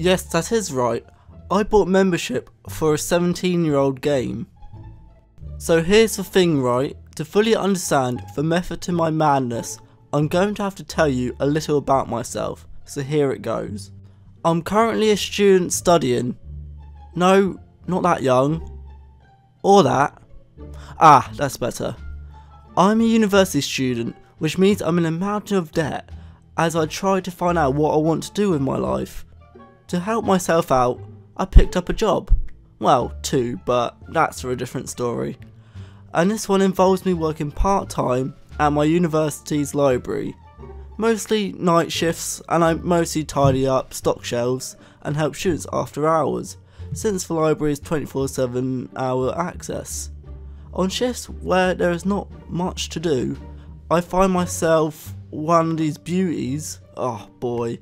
Yes, that is right. I bought membership for a 17 year old game. So here's the thing, right? To fully understand the method to my madness, I'm going to have to tell you a little about myself, so here it goes. I'm currently a student studying. No, not that young. Or that. Ah, that's better. I'm a university student, which means I'm in a mountain of debt as I try to find out what I want to do with my life. To help myself out, I picked up a job. Well, two, but that's for a different story. And this one involves me working part time at my university's library. Mostly night shifts, and I mostly tidy up stock shelves and help students after hours, since the library is 24 7 hour access. On shifts where there is not much to do, I find myself one of these beauties, oh boy,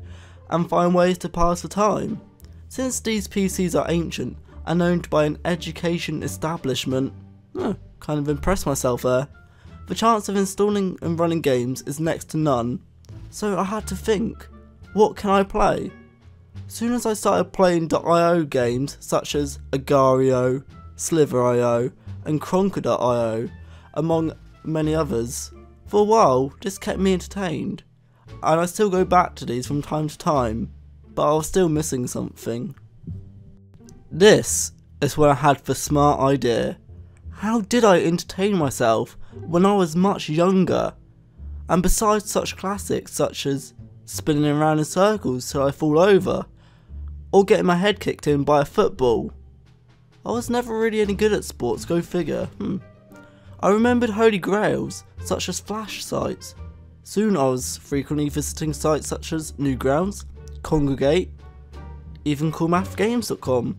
and find ways to pass the time. Since these PCs are ancient and owned by an education establishment, oh, kind of impressed myself there. The chance of installing and running games is next to none, so I had to think, what can I play? Soon as I started playing .io games such as Agar.io, Slither.io and Krunker.io, among many others, for a while this kept me entertained, and I still go back to these from time to time, but I was still missing something. This is when I had the smart idea. How did I entertain myself when I was much younger? And besides such classics such as spinning around in circles till I fall over, or getting my head kicked in by a football. I was never really any good at sports, go figure. Hmm. I remembered holy grails, such as flash sites. Soon I was frequently visiting sites such as Newgrounds, Kongregate, even coolmathgames.com,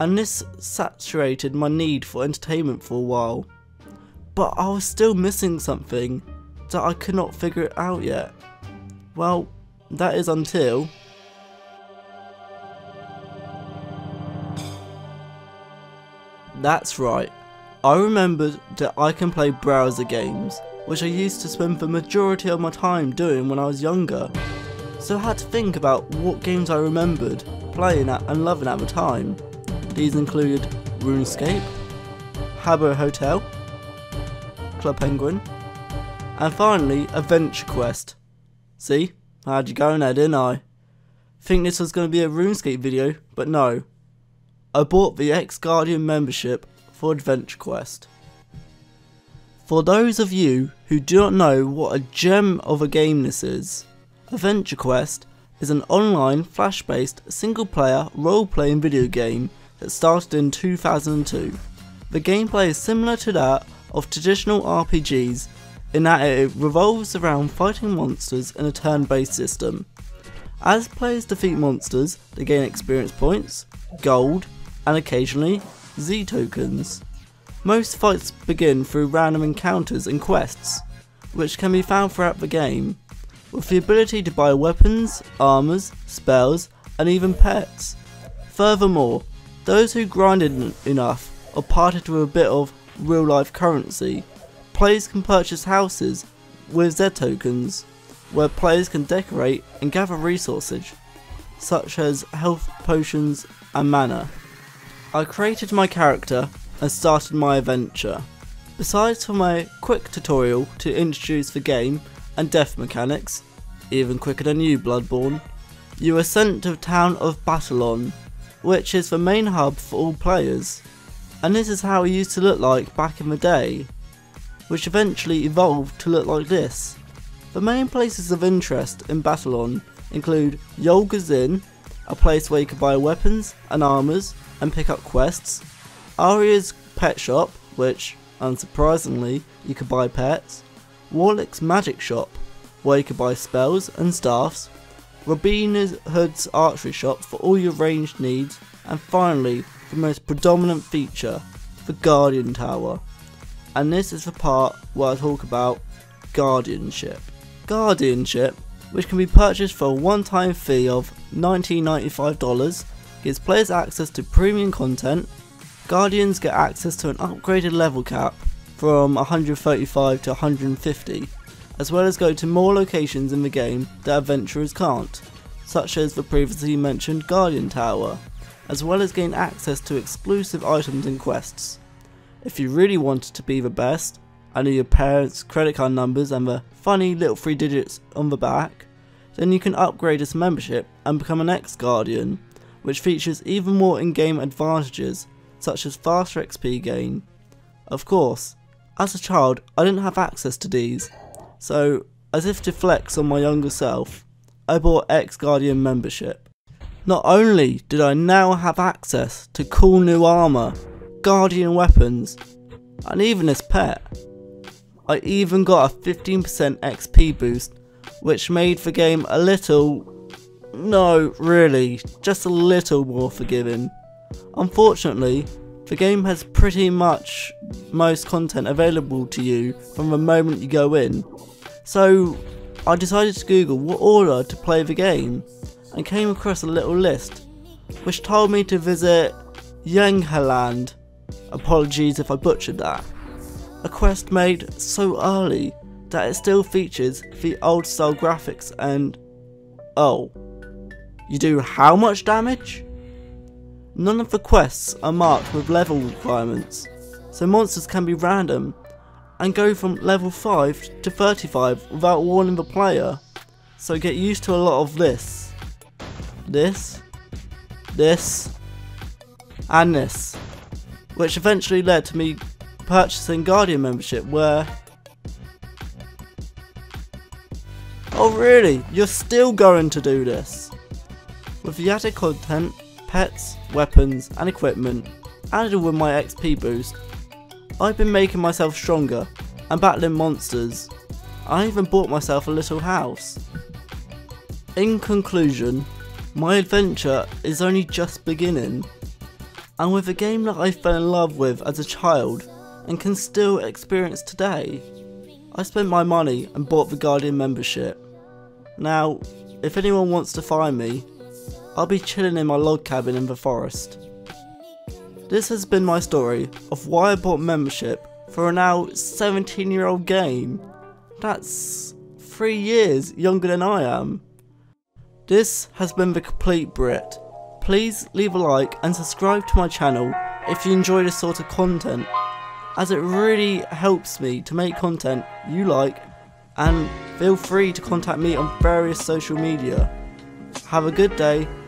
and this saturated my need for entertainment for a while. But I was still missing something that I could not figure it out yet. Well, that is until That's right. I remembered that I can play browser games, which I used to spend the majority of my time doing when I was younger. So I had to think about what games I remembered playing at and loving at the time. These included RuneScape, Habbo Hotel, Club Penguin, and finally Adventure Quest. See, I had you going there, didn't I? Think this was going to be a RuneScape video, but no, I bought the X-Guardian membership for Adventure Quest. For those of you who do not know what a gem of a game this is, Adventure Quest is an online flash-based single-player role-playing video game that started in 2002. The gameplay is similar to that of traditional RPGs in that it revolves around fighting monsters in a turn-based system. As players defeat monsters, they gain experience points, gold, and occasionally Z tokens. Most fights begin through random encounters and quests, which can be found throughout the game, with the ability to buy weapons, armors, spells, and even pets. Furthermore, those who grinded enough or parted with a bit of real life currency, players can purchase houses with Z tokens, where players can decorate and gather resources, such as health potions and mana. I created my character and started my adventure. Besides for my quick tutorial to introduce the game and death mechanics, even quicker than you Bloodborne, you are sent to the town of Battleon, which is the main hub for all players. And this is how it used to look like back in the day, which eventually evolved to look like this. The main places of interest in Battleon include Yulgar's Inn, a place where you can buy weapons and armors and pick up quests. Aria's pet shop, which, unsurprisingly, you can buy pets. Warlic's magic shop, where you can buy spells and staffs. Robin Hood's archery shop for all your ranged needs. And finally, the most predominant feature, the Guardian Tower. And this is the part where I talk about guardianship. Guardianship, which can be purchased for a one-time fee of $19.95 gives players access to premium content, Guardians get access to an upgraded level cap from 135 to 150, as well as go to more locations in the game that adventurers can't, such as the previously mentioned Guardian Tower, as well as gain access to exclusive items and quests. If you really wanted to be the best, knew your parents' credit card numbers and the funny little three digits on the back, then you can upgrade this membership and become an ex-Guardian, which features even more in-game advantages such as faster XP gain. Of course, as a child I didn't have access to these, so as if to flex on my younger self, I bought X Guardian membership. Not only did I now have access to cool new armour, Guardian weapons, and even his pet, I even got a 15% XP boost, which made the game a little, no really, just a little more forgiving. Unfortunately, the game has pretty much most content available to you from the moment you go in, so I decided to google what order to play the game and came across a little list which told me to visit Yanghaland, apologies if I butchered that, a quest made so early that it still features the old style graphics and oh, you do how much damage? None of the quests are marked with level requirements, so monsters can be random and go from level 5 to 35 without warning the player, so get used to a lot of this, this, this, and this, which eventually led to me purchasing Guardian membership where... Oh really? You're still going to do this? With the added content, pets, weapons and equipment, added with my XP boost, I've been making myself stronger and battling monsters. I even bought myself a little house. In conclusion, my adventure is only just beginning, and with a game that I fell in love with as a child, and can still experience today. I spent my money and bought the Guardian membership. Now, if anyone wants to find me, I'll be chilling in my log cabin in the forest. This has been my story of why I bought membership for a now 17 year old game. That's 3 years younger than I am. This has been The Complete Brit. Please leave a like and subscribe to my channel if you enjoy this sort of content as it really helps me to make content you like and feel free to contact me on various social media. Have a good day